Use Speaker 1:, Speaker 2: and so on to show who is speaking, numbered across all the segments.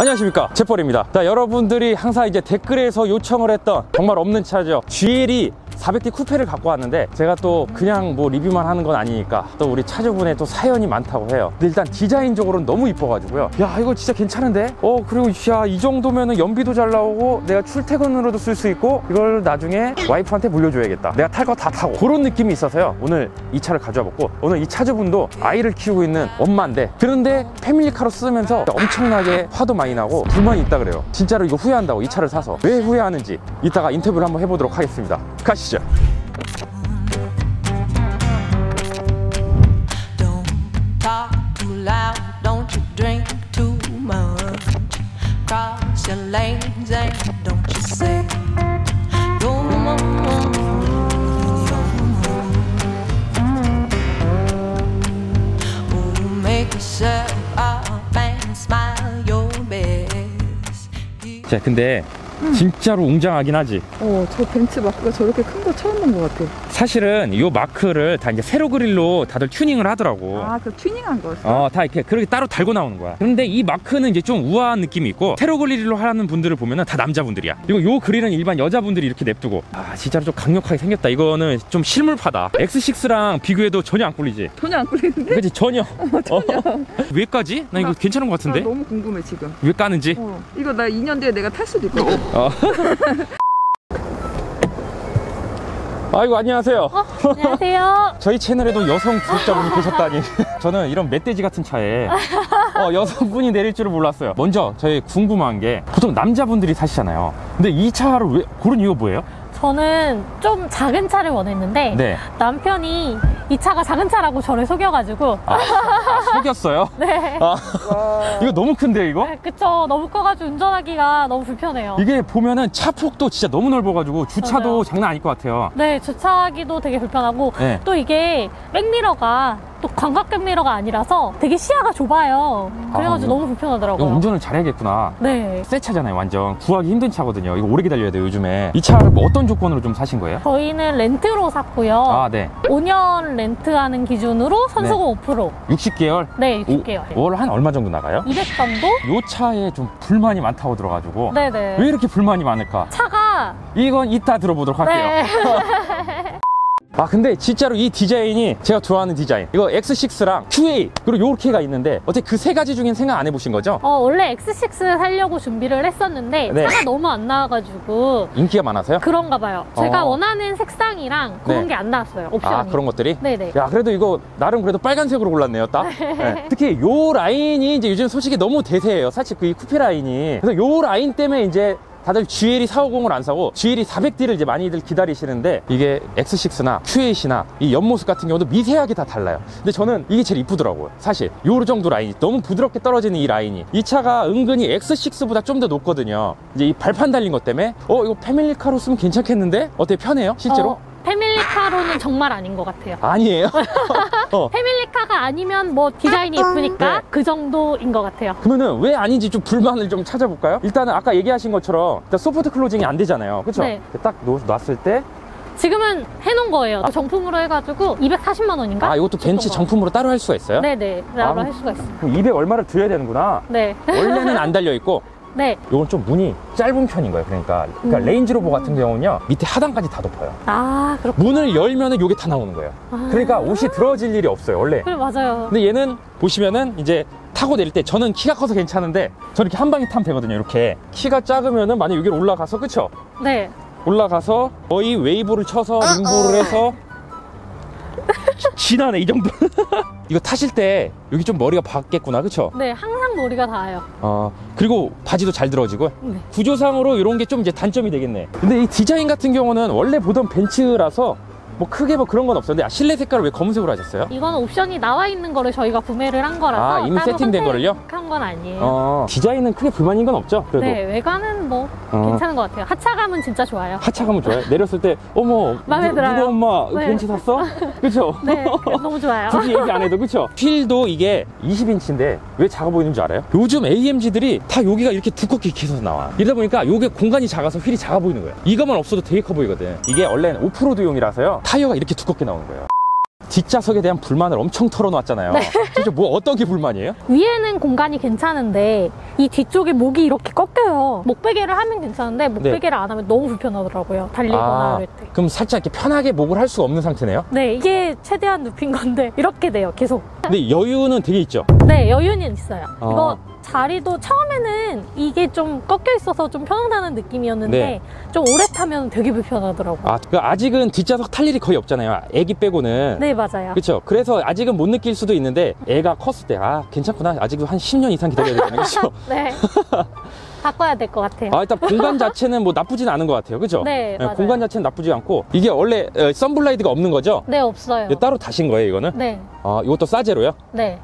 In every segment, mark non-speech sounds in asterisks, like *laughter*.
Speaker 1: 안녕하십니까. 제펄입니다. 자 여러분들이 항상 이제 댓글에서 요청을 했던 정말 없는 차죠. GLE 400D 쿠페를 갖고 왔는데 제가 또 그냥 뭐 리뷰만 하는 건 아니니까 또 우리 차주분의 또 사연이 많다고 해요. 근데 일단 디자인적으로는 너무 이뻐가지고요. 야 이거 진짜 괜찮은데? 어 그리고 야 이 정도면은 연비도 잘 나오고 내가 출퇴근으로도 쓸 수 있고 이걸 나중에 와이프한테 물려줘야겠다. 내가 탈 거 다 타고. 그런 느낌이 있어서요. 오늘 이 차를 가져와 봤고 오늘 이 차주분도 아이를 키우고 있는 엄마인데 그런데 패밀리카로 쓰면서 엄청나게 화도 많이 나고 불만이 있다 그래요. 진짜로 이거 후회한다고 이 차를 사서. 왜 후회하는지 이따가 인터뷰를 한번 해보도록 하겠습니다 가시죠
Speaker 2: Don't talk too loud, don't you drink too much. Cross your lanes and don't you say no Oh, make yourself up and smile your best.
Speaker 1: 자 근데 진짜로 웅장하긴 하지
Speaker 3: 어, 저 벤츠 마크가 저렇게 큰 거 처음 본 것 같아.
Speaker 1: 사실은 이 마크를 다 이제 세로 그릴로 다들 튜닝을 하더라고
Speaker 3: 아, 그 튜닝한 거였어?
Speaker 1: 어, 다 이렇게 그렇게 따로 달고 나오는 거야. 그런데 이 마크는 이제 좀 우아한 느낌이 있고 세로 그릴로 하는 분들을 보면은 다 남자분들이야. 그리고 요 그릴은 일반 여자분들이 이렇게 냅두고 아 진짜로 좀 강력하게 생겼다. 이거는 좀 실물파다. X6랑 비교해도 전혀 안 꿀리지.
Speaker 3: 전혀 안 끌리는데?
Speaker 1: 그렇지 *laughs* 전혀. 어. 왜 까지? 나 이거
Speaker 3: 나-
Speaker 1: 괜찮은 것
Speaker 3: 나
Speaker 1: 같은데
Speaker 3: 너무 궁금해, 지금.
Speaker 1: 왜 까는지.
Speaker 3: 어, 이거 나 2년 뒤에 내가 탈 수도 있거든.
Speaker 1: 어. 아이고 안녕하세요.
Speaker 4: 안녕하세요. *laughs*
Speaker 1: 저희 채널에도 여성 구독자분이 계셨다니 *laughs* 저는 이런 멧돼지 같은 차에 어, 여성분이 내릴 줄을 몰랐어요 먼저 저희 궁금한 게 보통 남자분들이 사시잖아요 근데 이 차를 왜 고른 이유가 뭐예요?
Speaker 4: 저는 좀 작은 차를 원했는데
Speaker 1: 네
Speaker 4: 남편이 이 차가 작은 차라고 저를 속여가지고
Speaker 1: 아, 아, 속였어요? *laughs*
Speaker 4: 네.
Speaker 1: 아, *laughs* 이거 너무 큰데요 이거?
Speaker 4: 네, 그쵸. 너무 커가지고 운전하기가 너무 불편해요.
Speaker 1: 이게 보면은 차 폭도 진짜 너무 넓어가지고 주차도
Speaker 4: 맞아요.
Speaker 1: 장난 아닐 것 같아요
Speaker 4: 네, 주차하기도 되게 불편하고
Speaker 1: 네.
Speaker 4: 또 이게 백미러가 또 광각 백 미러가 아니라서 되게 시야가 좁아요. 그래가지고
Speaker 1: 아,
Speaker 4: 너무 불편하더라고요.
Speaker 1: 운전을 잘해야겠구나
Speaker 4: 네.
Speaker 1: 새 차잖아요 완전 구하기 힘든 차거든요 이거 오래 기다려야 돼요 요즘에 이 차를 뭐 어떤 조건으로 좀 사신 거예요?
Speaker 4: 저희는 렌트로 샀고요.
Speaker 1: 아 네
Speaker 4: 5년 렌트하는 기준으로 선수금 5%.
Speaker 1: 60개월?
Speaker 4: 네, 60개월.
Speaker 1: 월 한 얼마 정도 나가요?
Speaker 4: 200 정도?
Speaker 1: 요 차에 좀 불만이 많다고 들어가지고
Speaker 4: 네네.
Speaker 1: 왜 이렇게 불만이 많을까?
Speaker 4: 차가
Speaker 1: 이건 이따 들어보도록 할게요.
Speaker 4: 네. *laughs*
Speaker 1: 아 근데 진짜로 이 디자인이 제가 좋아하는 디자인. 이거 X6랑 QA 그리고 요렇게가 있는데 어떻게 그 세 가지 중엔 생각 안 해보신 거죠?
Speaker 4: 어, 원래 X6 살려고 준비를 했었는데
Speaker 1: 네.
Speaker 4: 차가 너무 안 나와가지고
Speaker 1: 인기가 많아서요?
Speaker 4: 그런가 봐요. 제가
Speaker 1: 어.
Speaker 4: 원하는 색상이랑 그런
Speaker 1: 네.
Speaker 4: 게안 나왔어요. 옵션이.
Speaker 1: 아 그런 것들이?
Speaker 4: 네네.
Speaker 1: 야 그래도 이거 나름 그래도 빨간색으로 골랐네요 딱 네. 특히 요 라인이 이제 요즘 솔직히 너무 대세예요 사실 그 이 쿠페 라인이 그래서 요 라인 때문에 이제 다들 GLE 450을 안 사고 GLE 400D를 이제 많이들 기다리시는데 이게 X6나 Q8이나 이 옆모습 같은 경우도 미세하게 다 달라요. 근데 저는 이게 제일 이쁘더라고요. 사실 요 정도 라인이 너무 부드럽게 떨어지는 이 라인이 이 차가 은근히 X6보다 좀 더 높거든요. 이제 이 발판 달린 것 때문에 어 이거 패밀리카로 쓰면 괜찮겠는데? 어때 편해요? 실제로?
Speaker 4: 어, 패밀리카로는 정말 아닌 것 같아요.
Speaker 1: 아니에요? *laughs* *laughs* 어.
Speaker 4: 아니면 뭐 디자인이 예쁘니까
Speaker 1: 네.
Speaker 4: 그 정도인 것 같아요.
Speaker 1: 그러면은 왜 아닌지 좀 불만을 좀 찾아볼까요? 일단은 아까 얘기하신 것처럼 일단 soft closing이 안 되잖아요. 그렇죠?
Speaker 4: 네.
Speaker 1: 딱 놓, 놨을 때
Speaker 4: 지금은 해놓은 거예요. 정품으로 해가지고 240만 원인가?
Speaker 1: 아, 이것도 벤츠 정품으로 따로 할 수가 있어요?
Speaker 4: 네네. 따로
Speaker 1: 아,
Speaker 4: 할 수가 있어요.
Speaker 1: 그럼 200 얼마를 드려야 되는구나.
Speaker 4: 네.
Speaker 1: 원래는 안 달려 있고
Speaker 4: 네.
Speaker 1: 이건 좀 문이 짧은 편인 거예요. 그러니까 그러니까
Speaker 4: 음.
Speaker 1: 레인지로버 같은 경우는요. 밑에 하단까지 다 덮어요.
Speaker 4: 아, 그렇구나.
Speaker 1: 문을 열면은 요게 다 나오는 거예요.
Speaker 4: 아.
Speaker 1: 그러니까 옷이 더러워질 일이 없어요, 원래.
Speaker 4: 그래, 맞아요.
Speaker 1: 근데 얘는 보시면은 이제 타고 내릴 때 저는 키가 커서 괜찮은데 저는 이렇게 한 방에 타면 되거든요. 이렇게 키가 작으면은 만약 여기로 올라가서 그쵸?
Speaker 4: 네.
Speaker 1: 올라가서 거의 웨이브를 쳐서 림보를 해서 지- 지나네 이 정도 *laughs* 이거 타실 때 여기 좀 머리가 박겠구나 그쵸?
Speaker 4: 네, 항상 머리가 닿아요.
Speaker 1: 어 그리고 바지도 잘 더러워지고
Speaker 4: 네.
Speaker 1: 구조상으로 이런 게 좀 이제 단점이 되겠네 근데 이 디자인 같은 경우는 원래 보던 벤츠라서 뭐 크게 뭐 그런 건 없었는데 아, 실내 색깔을 왜 검은색으로 하셨어요?
Speaker 4: 이거는 옵션이 나와 있는 거를 저희가 구매를 한 거라서
Speaker 1: 아, 이미
Speaker 4: 따로
Speaker 1: 세팅된 거를요?
Speaker 4: 선택한 건 아니에요.
Speaker 1: 어 디자인은 크게 불만인 건 없죠 그래도
Speaker 4: 네, 외관은 뭐
Speaker 1: 어.
Speaker 4: 괜찮은 것 같아요. 하차감은 진짜 좋아요.
Speaker 1: 하차감은 좋아요 내렸을 때 어머
Speaker 4: 마음에
Speaker 1: 누,
Speaker 4: 들어요.
Speaker 1: 누가 엄마
Speaker 4: 네.
Speaker 1: 벤츠 샀어? 그쵸? *laughs*
Speaker 4: 네, 너무 좋아요.
Speaker 1: 굳이 얘기 안 해도 그쵸? 휠도 이게 20인치인데 왜 작아 보이는 줄 알아요? 요즘 AMG들이 다 여기가 이렇게 두껍게 해서 나와 이러다 보니까 요게 공간이 작아서 휠이 작아 보이는 거예요 이것만 없어도 되게 커 보이거든 이게 원래는 오프로드용이라서요 타이어가 이렇게 두껍게 나오는 거예요 뒷좌석에 대한 불만을 엄청 털어놨잖아요. 진짜 뭐 어떤 게 불만이에요?
Speaker 4: 위에는 공간이 괜찮은데 이 뒤쪽에 목이 이렇게 꺾여요. 목베개를 하면 괜찮은데 목베개를 안 하면 너무 불편하더라고요. 달리거나
Speaker 1: 네. 아,
Speaker 4: 이럴 때.
Speaker 1: 그럼 살짝 이렇게 편하게 목을 할 수가 없는 상태네요.
Speaker 4: 네, 이게 최대한 눕힌 건데 이렇게 돼요. 계속.
Speaker 1: 근데 여유는 되게 있죠.
Speaker 4: 네, 여유는 있어요.
Speaker 1: 어.
Speaker 4: 이거 자리도 처음에는 이게 좀 꺾여 있어서 좀 편안한 느낌이었는데
Speaker 1: 네.
Speaker 4: 좀 오래 타면 되게 불편하더라고요.
Speaker 1: 아, 그 아직은 뒷좌석 탈 일이 거의 없잖아요. 애기 빼고는.
Speaker 4: 네, 맞아요.
Speaker 1: 그렇죠. 그래서 아직은 못 느낄 수도 있는데 애가 컸을 때 아 괜찮구나. 아직도 한 10년 이상 기다려야 되잖아요. *laughs* 그렇죠.
Speaker 4: 네. 바꿔야 될 것 같아요.
Speaker 1: 아 일단 공간 *laughs* 자체는 뭐 나쁘진 않은 것 같아요. 그렇죠?
Speaker 4: 네, 맞아요.
Speaker 1: 공간 자체는 나쁘지 않고 이게 원래 어, 썬블라이드가 없는 거죠?
Speaker 4: 네, 없어요.
Speaker 1: 따로 다신 거예요, 이거는?
Speaker 4: 네,
Speaker 1: 아, 이것도 싸제로요?
Speaker 4: 네.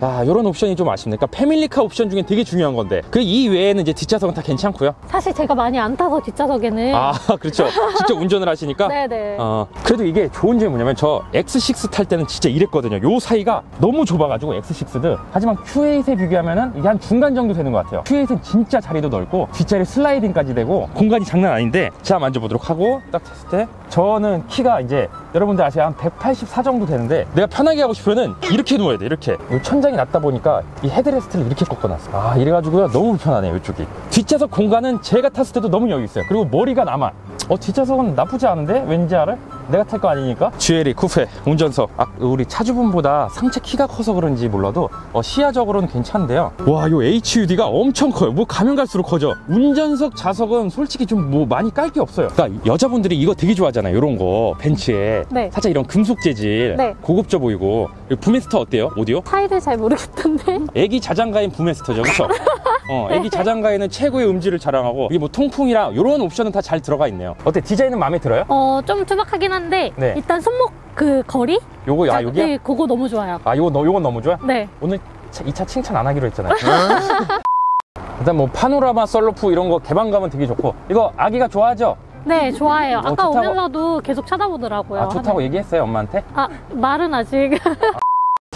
Speaker 1: 아, 이런 옵션이 좀 아쉽네. 그러니까 패밀리카 옵션 중에 되게 중요한 건데. 그 이외에는 이제 뒷좌석은 다 괜찮고요.
Speaker 4: 사실 제가 많이 안 타서 뒷좌석에는
Speaker 1: 아, *laughs* 그렇죠. 직접 운전을 하시니까. *laughs*
Speaker 4: 네네.
Speaker 1: 어, 그래도 이게 좋은 점이 뭐냐면 저 X6 탈 때는 진짜 이랬거든요. 요 사이가 너무 좁아가지고 X6도. 하지만 Q8에 비교하면은 이게 한 중간 정도 되는 것 같아요. Q8은 진짜 자리도 넓고 뒷자리 슬라이딩까지 되고 공간이 장난 아닌데 자 만져보도록 하고 딱 탔을 때 저는 키가 이제 여러분들 아시다시피 한 184 정도 되는데 내가 편하게 하고 싶으면은 이렇게 누워야 돼 이렇게 이 천장이 낮다 보니까 이 헤드레스트를 이렇게 꺾어놨어 아 이래가지고요. 너무 불편하네요 이쪽이. 뒷좌석 공간은 제가 탔을 때도 너무 여유 있어요. 그리고 머리가 남아. 어 뒷좌석은 나쁘지 않은데? 왠지 알아? 내가 탈 거 아니니까 GLE 쿠페 운전석 아, 우리 차주분보다 상체 키가 커서 그런지 몰라도 어, 시야적으로는 괜찮은데요 와요 HUD가 엄청 커요 뭐 가면 갈수록 커져 운전석 좌석은 솔직히 좀 뭐 많이 깔 게 없어요 그러니까 여자분들이 이거 되게 좋아하잖아요 이런 거 벤츠에
Speaker 4: 네.
Speaker 1: 살짝 이런 금속 재질
Speaker 4: 네.
Speaker 1: 고급져 보이고 부메스터 어때요 오디오?
Speaker 4: 차이를 잘 모르겠던데.
Speaker 1: 애기 자장가인 부메스터죠, 그렇죠? *laughs* 어, 애기 자장가에는 최고의 음질을 자랑하고 이게 뭐 통풍이랑 이런 옵션은 다 잘 들어가 있네요. 어때? 디자인은 마음에 들어요?
Speaker 4: 어, 좀 투박하긴 한데
Speaker 1: 네.
Speaker 4: 일단 손목 그 거리?
Speaker 1: 요거 아 여기야?
Speaker 4: 네, 그거 너무 좋아요.
Speaker 1: 아 요거 너 요건 너무 좋아?
Speaker 4: 네.
Speaker 1: 오늘 이 차 칭찬 안 하기로 했잖아요. *laughs* 일단 뭐 파노라마 썰루프 이런 거 개방감은 되게 좋고 이거 아기가 좋아하죠?
Speaker 4: 네, 좋아해요. 아까
Speaker 1: 좋다고-
Speaker 4: 오면서도 계속 쳐다보더라고요.
Speaker 1: 아 좋다고
Speaker 4: 하늘.
Speaker 1: 얘기했어요 엄마한테?
Speaker 4: 아, 말은 아직. *laughs*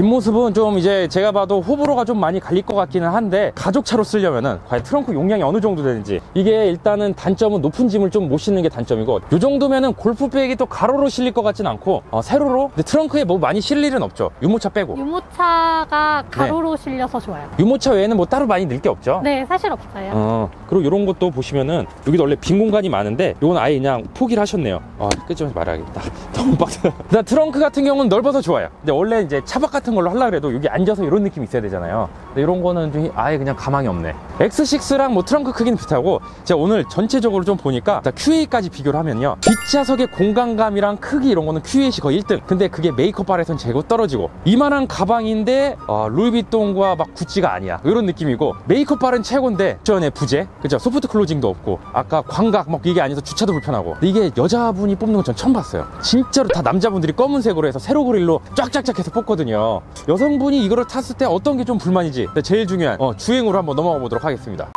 Speaker 1: 뒷모습은 좀 이제 제가 봐도 호불호가 좀 많이 갈릴 것 같기는 한데 가족차로 쓰려면은 과연 트렁크 용량이 어느 정도 되는지 이게 일단은 단점은 높은 짐을 좀 못 싣는 게 단점이고 요 정도면은 골프백이 또 가로로 실릴 것 같진 않고 어, 세로로 근데 트렁크에 뭐 많이 실릴 일은 없죠 유모차 빼고
Speaker 4: 유모차가
Speaker 1: 네.
Speaker 4: 가로로 실려서 좋아요.
Speaker 1: 유모차 외에는 뭐 따로 많이 넣을 게 없죠
Speaker 4: 네, 사실 없어요.
Speaker 1: 어, 그리고 이런 것도 보시면은 여기도 원래 빈 공간이 많은데 이건 아예 그냥 포기를 하셨네요. 아, 끄집어서 말아야겠다. *laughs* 너무 빡세. 일단 트렁크 같은 경우는 넓어서 좋아요. 근데 원래 이제 차박 같은 걸로 하려고 해도 여기 앉아서 이런 느낌 있어야 되잖아요. 근데 이런 거는 좀 아예 그냥 가망이 없네. X6랑 뭐 트렁크 크기는 비슷하고 제가 오늘 전체적으로 좀 보니까 QA까지 비교를 하면요. 뒷좌석의 공간감이랑 크기 이런 거는 QA이 거의 1등. 근데 그게 메이커 바에선 재고 떨어지고 이만한 가방인데 어, 루이비통과 막 구찌가 아니야. 이런 느낌이고 바는 최고인데 전에 부재 그죠 소프트 클로징도 없고 아까 광각 막 이게 아니어서 주차도 불편하고 이게 여자분이 뽑는 건 전 처음 봤어요 진짜로 다 남자분들이 검은색으로 해서 세로 그릴로 쫙쫙쫙 해서 뽑거든요 여성분이 이거를 탔을 때 어떤 게 좀 불만이지 근데 제일 중요한 어, 주행으로 한번 넘어가 보도록 하겠습니다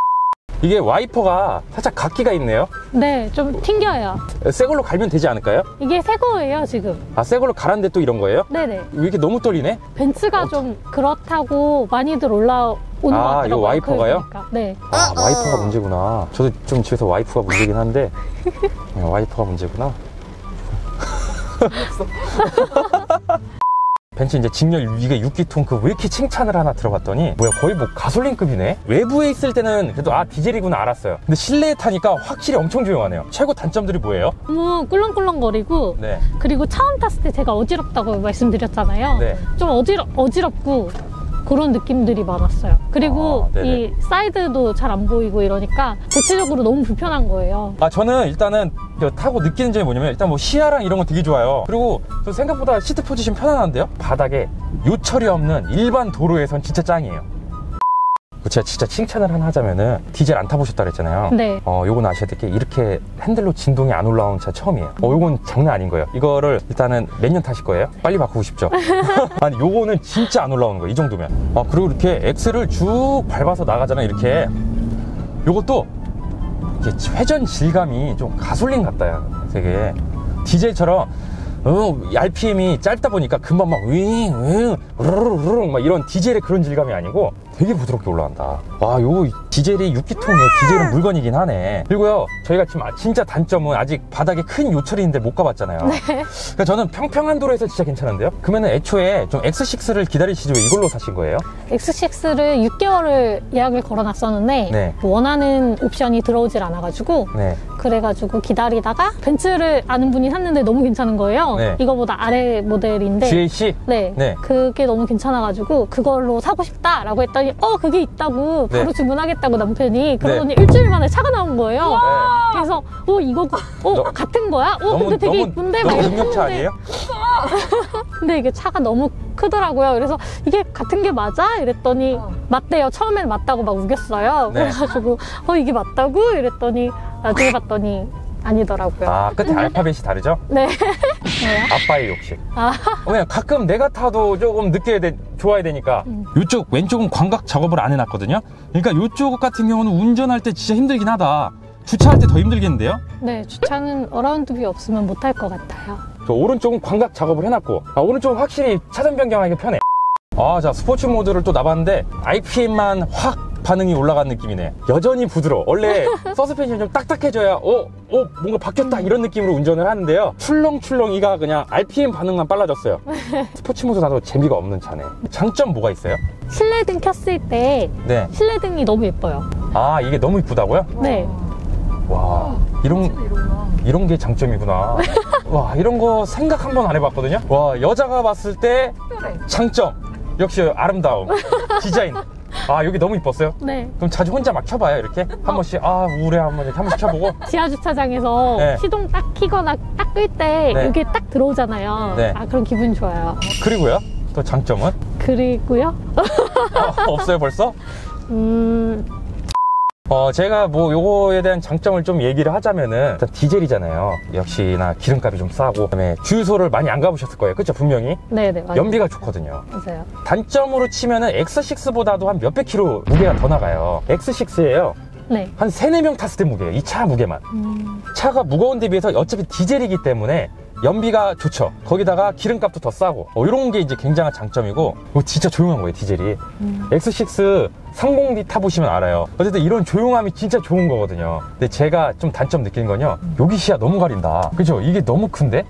Speaker 1: 이게 와이퍼가 살짝 각기가 있네요
Speaker 4: 네, 좀 튕겨요.
Speaker 1: 새 걸로 갈면 되지 않을까요?
Speaker 4: 이게 새 거예요, 지금.
Speaker 1: 아, 새 걸로 갈았는데 또 이런 거예요?
Speaker 4: 네네.
Speaker 1: 왜 이렇게 너무 떨리네?
Speaker 4: 벤츠가 좀 그렇다고 많이들 올라오는 것
Speaker 1: 아,
Speaker 4: 같더라고요.
Speaker 1: 이거 와이퍼가요?
Speaker 4: 그러니까. 네.
Speaker 1: 아, 와이퍼가 문제구나. 저도 좀 집에서 와이프가 문제긴 한데, 네, 와이퍼가 문제구나. *laughs* 벤츠 이제 직렬 이게 6기통 그 왜 이렇게 칭찬을 하나 들어봤더니 뭐야 거의 뭐 가솔린급이네 외부에 있을 때는 그래도 아 디젤이구나 알았어요 근데 실내에 타니까 확실히 엄청 조용하네요 최고 단점들이 뭐예요?
Speaker 4: 너무 꿀렁꿀렁거리고
Speaker 1: 네
Speaker 4: 그리고 처음 탔을 때 제가 어지럽다고 말씀드렸잖아요.
Speaker 1: 네.
Speaker 4: 좀 어지럽, 어지럽고 그런 느낌들이 많았어요. 그리고
Speaker 1: 아.
Speaker 4: 이 사이드도 잘 안 보이고 이러니까 대체적으로 너무 불편한 거예요.
Speaker 1: 아 저는 일단은 그 타고 느끼는 점이 뭐냐면 일단 뭐 시야랑 이런 건 되게 좋아요 그리고 저 생각보다 seat position 편안한데요 바닥에 요철이 없는 일반 도로에선 진짜 짱이에요 제가 진짜 칭찬을 하나 하자면은 디젤 안 타보셨다 그랬잖아요
Speaker 4: 네.
Speaker 1: 어 요건 아셔야 될 게 이렇게 핸들로 진동이 안 올라오는 차 처음이에요 어 요건 장난 아닌 거예요 이거를 일단은 몇 년 타실 거예요? 빨리 바꾸고 싶죠? *laughs* *laughs* 아니 요거는 진짜 안 올라오는 거예요 이 정도면 아 그리고 이렇게 엑스를 쭉 밟아서 나가잖아요 이렇게 요것도 이게 회전 질감이 좀 가솔린 같다 되게 디젤처럼 어, RPM이 짧다 보니까 금방 막 윙, 윙, 으르르르 막 이런 디젤의 그런 질감이 아니고 되게 부드럽게 올라간다. 와, 요 디젤이 6기통에 디젤은 물건이긴 하네. 그리고요, 저희가 지금 아- 진짜 단점은 아직 바닥에 큰 요철이 있는데 못 가봤잖아요. 그러니까 저는 평평한 도로에서 진짜 괜찮은데요? 그러면 애초에 좀 X6를 기다리시죠. 왜 이걸로 사신 거예요?
Speaker 4: X6를 6개월을 예약을 걸어놨었는데
Speaker 1: 네.
Speaker 4: 원하는 옵션이 들어오질 않아가지고
Speaker 1: 네.
Speaker 4: 그래가지고 기다리다가 벤츠를 아는 분이 샀는데 너무 괜찮은 거예요.
Speaker 1: 네.
Speaker 4: 이거보다 아래 모델인데
Speaker 1: GAC?
Speaker 4: 네.
Speaker 1: 네.
Speaker 4: 그게 너무 괜찮아가지고 그걸로 사고 싶다라고 했더니 어 그게 있다고 바로
Speaker 1: 네.
Speaker 4: 주문하겠다고 남편이 그러더니 일주일 만에 차가 나온 거예요.
Speaker 1: 네.
Speaker 4: 그래서 어 이거 어
Speaker 1: 너-
Speaker 4: 같은 거야? 어 근데 되게 이쁜데 막
Speaker 1: 너무 능력차 아니에요? *laughs*
Speaker 4: 근데 이게 차가 너무 크더라고요. 그래서 이게 같은 게 맞아? 이랬더니 맞대요. 처음엔 맞다고 막 우겼어요.
Speaker 1: 네.
Speaker 4: 그래가지고 어 이게 맞다고? 이랬더니 나중에 봤더니 아니더라고요.
Speaker 1: 아, 끝에 알파벳이 다르죠?
Speaker 4: 네. 뭐야?
Speaker 1: 아빠의 욕심.
Speaker 4: 아,
Speaker 1: 왜냐 가끔 내가 타도 조금 느껴야 돼, 좋아야 되니까.
Speaker 4: 음.
Speaker 1: 이쪽 왼쪽은 광각 작업을 안 해놨거든요. 그러니까 이쪽 같은 경우는 운전할 때 진짜 힘들긴 하다. 주차할 때 더 힘들겠는데요?
Speaker 4: 네. 주차는 around view 없으면 못할 것 같아요.
Speaker 1: 저 오른쪽은 광각 작업을 해놨고, 아, 오른쪽은 확실히 차선 변경하기가 편해. 아, 자, 스포츠 모드를 또 놔봤는데, RPM만 확 반응이 올라간 느낌이네. 여전히 부드러워. 원래 *laughs* 서스펜션이 좀 딱딱해져야, 어, 어, 뭔가 바뀌었다. 이런 느낌으로 운전을 하는데요. 출렁출렁이가 그냥 RPM 반응만 빨라졌어요. *laughs* 스포츠 모드 놔도 재미가 없는 차네. 장점 뭐가 있어요?
Speaker 4: 실내등 켰을 때
Speaker 1: 네.
Speaker 4: 실내등이 너무 예뻐요.
Speaker 1: 아, 이게 너무 이쁘다고요?
Speaker 4: 네.
Speaker 1: 와, 이런. 이런 게 장점이구나. *laughs* 와, 이런 거 생각 한 번 안 해봤거든요? 와, 여자가 봤을 때. 장점. 역시 아름다움. 디자인. 아, 여기 너무 이뻤어요?
Speaker 4: 네.
Speaker 1: 그럼 자주 혼자 막 켜봐요, 이렇게? 한 번씩, 아, 우울해, 한 번씩, 한 번씩 켜보고. *laughs*
Speaker 4: 지하 주차장에서
Speaker 1: 네.
Speaker 4: 시동 딱 키거나 딱 끌 때
Speaker 1: 네.
Speaker 4: 이게 딱 들어오잖아요.
Speaker 1: 네.
Speaker 4: 아, 그럼 기분 좋아요.
Speaker 1: 그리고요, 또 장점은?
Speaker 4: 그리고요.
Speaker 1: 아, 없어요, 벌써?
Speaker 4: 음,
Speaker 1: 어, 제가 뭐 요거에 대한 장점을 좀 얘기를 하자면은 일단 디젤이잖아요. 역시나 기름값이 좀 싸고 그다음에 주유소를 많이 안 가보셨을 거예요. 그쵸? 분명히.
Speaker 4: 네네. 맞아요.
Speaker 1: 연비가 좋거든요.
Speaker 4: 맞아요.
Speaker 1: 단점으로 치면은 X6보다도 한 몇백 킬로 무게가 더 나가요. X6예요.
Speaker 4: 네.
Speaker 1: 한 세네 명 탔을 때 무게예요. 이 차 무게만.
Speaker 4: 음,
Speaker 1: 차가 무거운 데 비해서 어차피 디젤이기 때문에 연비가 좋죠. 거기다가 기름값도 더 싸고 어, 이런 게 이제 굉장한 장점이고 이거 진짜 조용한 거예요 디젤이.
Speaker 4: 음.
Speaker 1: X6 30D 타보시면 알아요. 어쨌든 이런 조용함이 진짜 좋은 거거든요. 근데 제가 좀 단점 느낀 건요. 여기 시야 너무 가린다. 그죠? 이게 너무 큰데?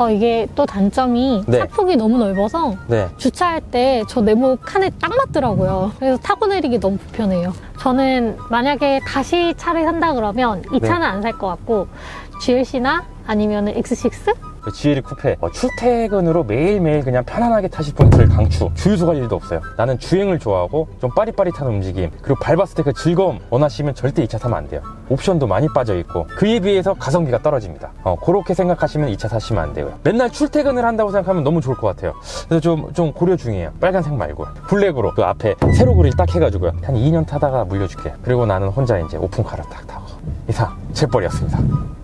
Speaker 4: 어, 이게 또 단점이
Speaker 1: 네.
Speaker 4: 차폭이 너무 넓어서
Speaker 1: 네.
Speaker 4: 주차할 때 저 네모 칸에 딱 맞더라고요. 그래서 타고 내리기 너무 불편해요. 저는 만약에 다시 차를 산다 그러면 이
Speaker 1: 네.
Speaker 4: 차는 안 살 것 같고 GLC나 아니면 X6?
Speaker 1: GL 쿠페. 어, 출퇴근으로 매일매일 그냥 편안하게 타실 분들 강추. 주유소 갈 일도 없어요. 나는 주행을 좋아하고 좀 빠릿빠릿한 움직임 그리고 밟았을 때 그 즐거움 원하시면 절대 이차 사면 안 돼요. 옵션도 많이 빠져 있고 그에 비해서 가성비가 떨어집니다. 어, 그렇게 생각하시면 이 차 사시면 안 되고요. 맨날 출퇴근을 한다고 생각하면 너무 좋을 것 같아요. 그래서 좀, 좀 고려 중이에요. 빨간색 말고. 블랙으로 그 앞에 세로 그릴 딱 해가지고요. 한 2년 타다가 물려줄게요. 그리고 나는 혼자 이제 오픈카를 딱 타고. 이상 재벌이었습니다